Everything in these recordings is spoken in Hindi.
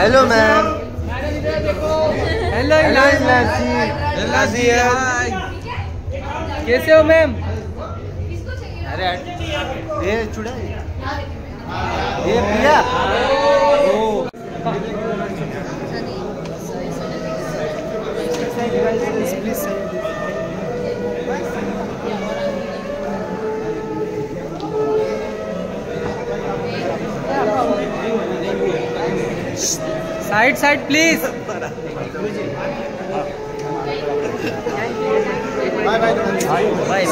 हेलो मैम हेलो कैसे हो मैम अरे ये चुड़ा ये पिया। Side side please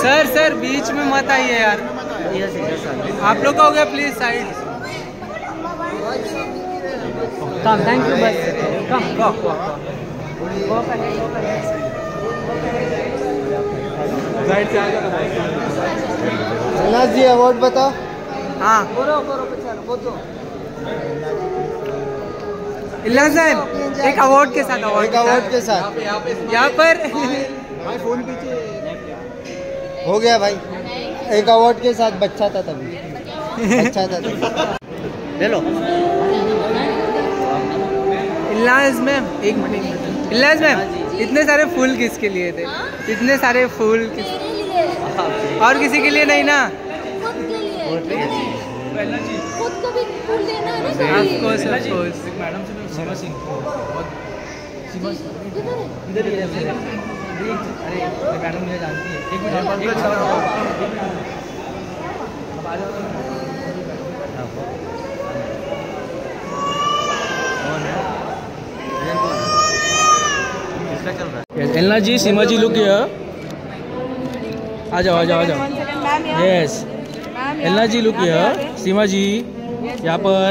sir sir बीच में मत आइए यार। आप लोग का हो गया please side come thank you बस कम जी अवार्ड बताओ हाँ इल्ला साहब एक अवार्ड के साथ अवार्ड एक अवार्ड के साथ। यहाँ पर हो गया भाई। एक अवार्ड के साथ बच्चा था तभी। अच्छा था तभी। ले लो। इल्लाज मैम एक मिनट इल्लाज मैम इतने सारे फूल किसके लिए थे? इतने सारे फूल किस और किसी के लिए नहीं ना? Of course of course madam से सीमा सिंह किधर है? इधर ही है अरे मैडम मुझे जानती है। एक मिनट एक minute. Elna ji Seema ji look here आ जाओ आ जाओ आ जाओ। Yes Elna ji look here Seema ji यहाँ पर।